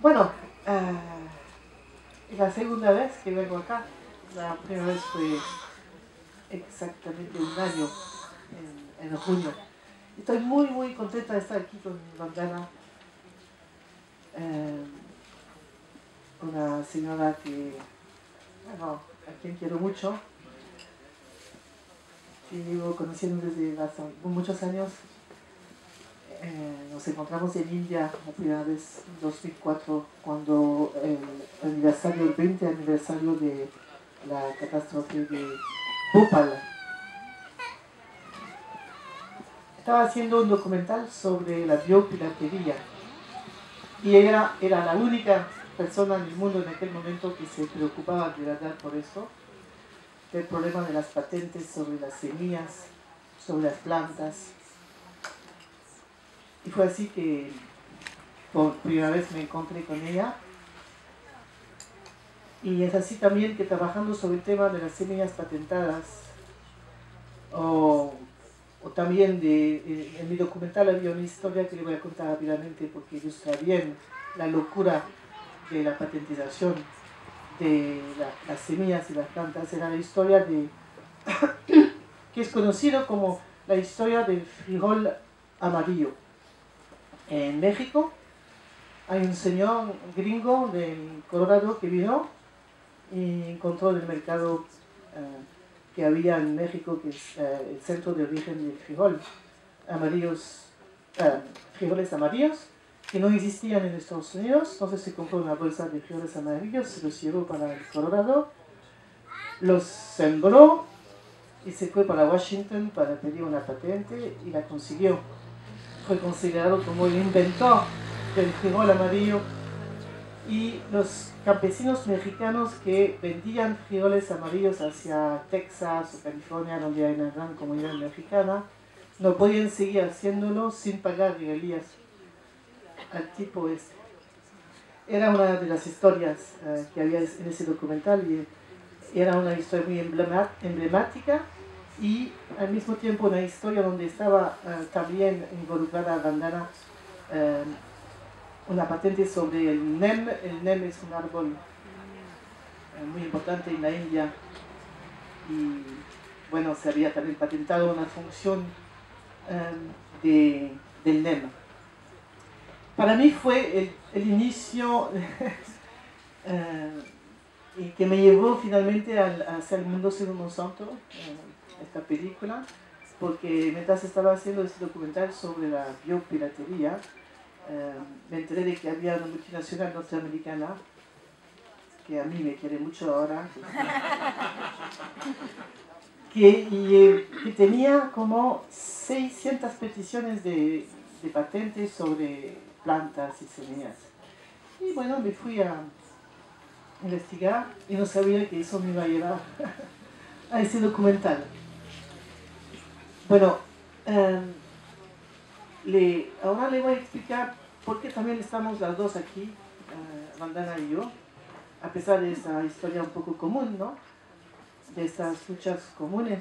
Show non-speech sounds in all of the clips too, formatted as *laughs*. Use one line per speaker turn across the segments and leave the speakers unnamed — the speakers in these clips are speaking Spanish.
Bueno, es la segunda vez que vengo acá. La primera vez fue exactamente un año, en, en junio. Estoy muy, muy contenta de estar aquí con Bandana. Eh, una señora que, bueno, a quien quiero mucho, que llevo conociendo desde hace muchos años. Eh, nos encontramos en India vez en 2004, cuando el aniversario, el 20 aniversario de la catástrofe de Bhopal. Estaba haciendo un documental sobre la biopiratería y ella era la única persona en el mundo en aquel momento que se preocupaba de verdad por eso, del problema de las patentes sobre las semillas, sobre las plantas. Y fue así que por primera vez me encontré con ella. Y es así también que trabajando sobre el tema de las semillas patentadas, o, también de, en mi documental había una historia que le voy a contar rápidamente porque ilustra bien la locura de la patentización de las semillas y las plantas. Era la historia de, *coughs* que es conocido como la historia del frijol amarillo. En México hay un señor gringo del Colorado que vino y encontró en el mercado eh, que había en México, que es eh, el centro de origen del frijol, amarillos, eh, frijoles amarillos, que no existían en Estados Unidos, entonces se compró una bolsa de frijoles amarillos, se los llevó para Colorado, los sembró y se fue para Washington para pedir una patente y la consiguió. Fue considerado como el inventor del frijol amarillo y los campesinos mexicanos que vendían frijoles amarillos hacia Texas o California, donde hay una gran comunidad mexicana, no podían seguir haciéndolo sin pagar regalías al tipo este. Era una de las historias uh, que había en ese documental y era una historia muy emblemática y al mismo tiempo una historia donde estaba uh, también involucrada Bandana uh, una patente sobre el NEM. El NEM es un árbol muy importante en la India y bueno, se había también patentado una función de, del NEM. Para mí fue el, el inicio *laughs* y que me llevó finalmente al, hacia el mundo según Monsanto, esta película, porque mientras estaba haciendo este documental sobre la biopiratería, eh, me enteré de que había una multinacional norteamericana que a mí me quiere mucho ahora, *laughs* que, eh, que tenía como 600 peticiones de, de, patentes sobre plantas y semillas. Y bueno, me fui a investigar y no sabía que eso me iba a llevar *laughs* a ese documental. Bueno, eh, le, ahora le voy a explicar por qué también estamos las dos aquí, uh, Vandana y yo, a pesar de esta historia un poco común, ¿no? De estas luchas comunes.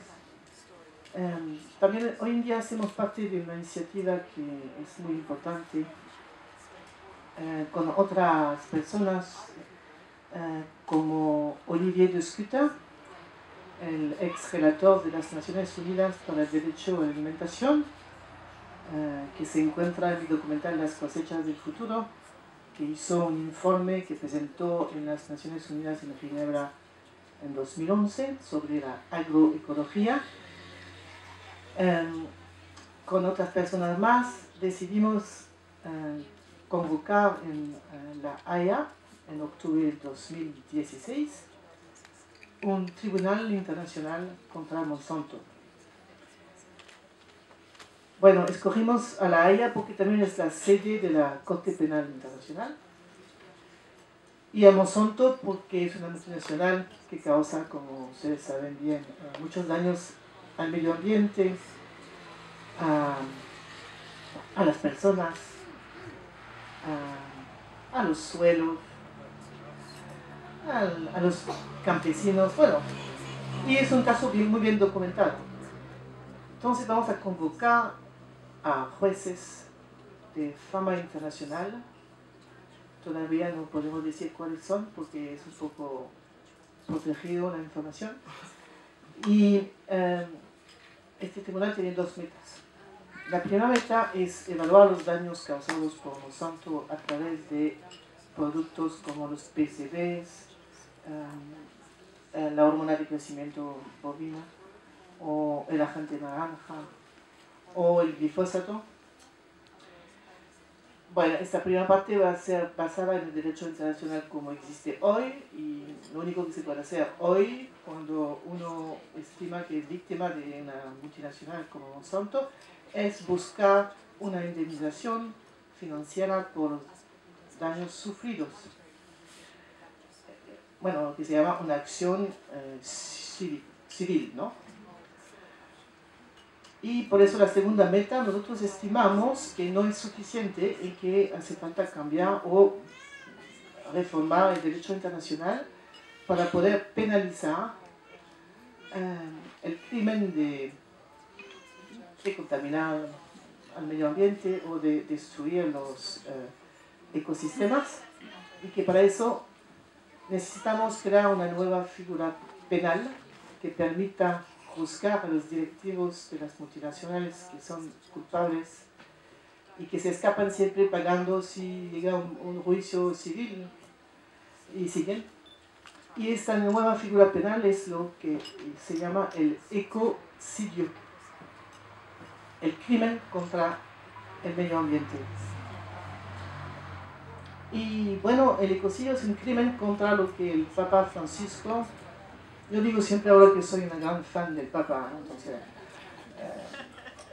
Um, también hoy en día hacemos parte de una iniciativa que es muy importante uh, con otras personas uh, como Olivier de Scuta, el ex relator de las Naciones Unidas para el Derecho a la Alimentación, eh, que se encuentra en mi documental Las cosechas del futuro, que hizo un informe que presentó en las Naciones Unidas en Ginebra en 2011 sobre la agroecología. Em, con otras personas más decidimos eh, convocar en eh, la Haya en octubre de 2016 un tribunal internacional contra Monsanto bueno, escogimos a La Haya porque también es la sede de la Corte Penal Internacional. Y a Monsanto porque es una multinacional que causa, como ustedes saben bien, muchos daños al medio ambiente, a, a las personas, a, a los suelos, a, los campesinos, bueno, y es un caso muy bien documentado. Entonces vamos a convocar a jueces de fama internacional todavía no podemos decir cuáles son porque es un poco protegido la información. Y eh, este tribunal tiene dos metas. La primera meta es evaluar los daños causados por Monsanto a través de productos como los PCBs, eh, la hormona de crecimiento bovina, o el agente naranja, o el glifosato. Bueno, esta primera parte va a ser basada en el derecho internacional como existe hoy y lo único que se puede hacer hoy cuando uno estima que es víctima de una multinacional como Monsanto es buscar una indemnización financiera por daños sufridos. Bueno, que se llama una acción eh, civil, civil, ¿no? Y por eso la segunda meta, nosotros estimamos que no es suficiente y que hace falta cambiar o reformar el derecho internacional para poder penalizar eh, el crimen de, de, contaminar al medio ambiente o de destruir los eh, ecosistemas y que para eso necesitamos crear una nueva figura penal que permita buscar a los directivos de las multinacionales que son culpables y que se escapan siempre pagando si llega un, juicio civil y siguen. Y esta nueva figura penal es lo que se llama el ecocidio, el crimen contra el medio ambiente. Y bueno, el ecocidio es un crimen contra lo que el Papa Francisco yo digo siempre ahora que soy una gran fan del Papa, entonces,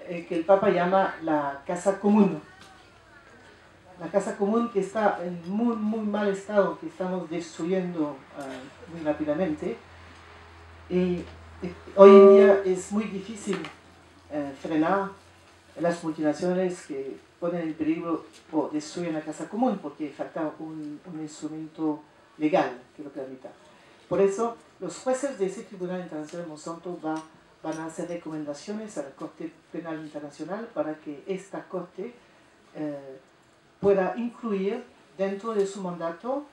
eh, que el Papa llama la casa común. La casa común que está en muy, muy mal estado, que estamos destruyendo eh, muy rápidamente. Y, hoy en día es muy difícil eh, frenar las multinacionales que ponen en peligro o destruyen la casa común porque falta un, instrumento legal que lo permita. Por eso, los jueces de ese Tribunal Internacional de Monsanto va, van a hacer recomendaciones a la Corte Penal Internacional para que esta Corte eh, pueda incluir dentro de su mandato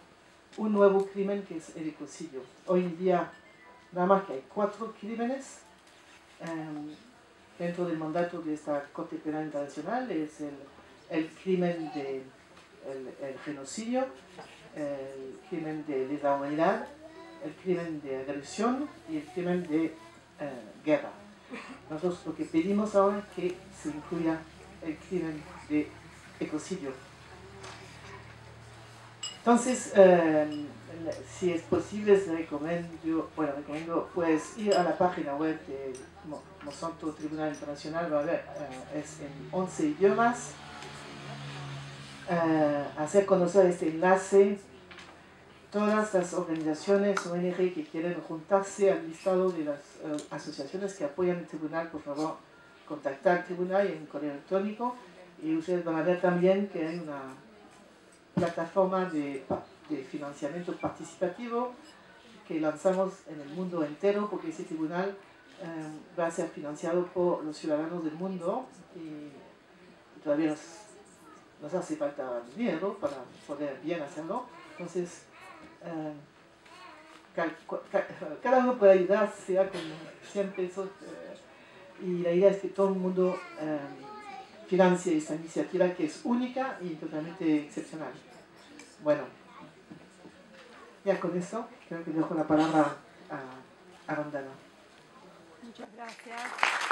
un nuevo crimen que es el ecocidio. Hoy en día, nada más que hay cuatro crímenes em, dentro del mandato de esta Corte Penal Internacional. Es el, el crimen de el, genocidio, el crimen de lesa humanidad, el crimen de agresión y el crimen de eh, guerra. Nosotros lo que pedimos ahora es que se incluya el crimen de ecocidio. Entonces, eh, si es posible, recomiendo, bueno, recomiendo pues, ir a la página web de Monsanto Tribunal Internacional, va a ver, eh, es en 11 idiomas, hacer conocer este enlace. Todas las organizaciones ONG que quieren juntarse al listado de las eh, asociaciones que apoyan el tribunal, por favor, contactar al tribunal en correo electrónico. Y ustedes van a ver también que hay una plataforma de, de financiamiento participativo que lanzamos en el mundo entero porque ese tribunal eh, va a ser financiado por los ciudadanos del mundo y, todavía nos, nos hace falta dinero para poder bien hacerlo. Entonces, eh, *laughs* cada uno puede ayudar, sea con 100 pesos, eh, y la idea es que todo el mundo eh, financie esta iniciativa que es única y totalmente excepcional. Bueno, ya con eso creo que dejo la palabra a, a Rondana.
Muchas gracias.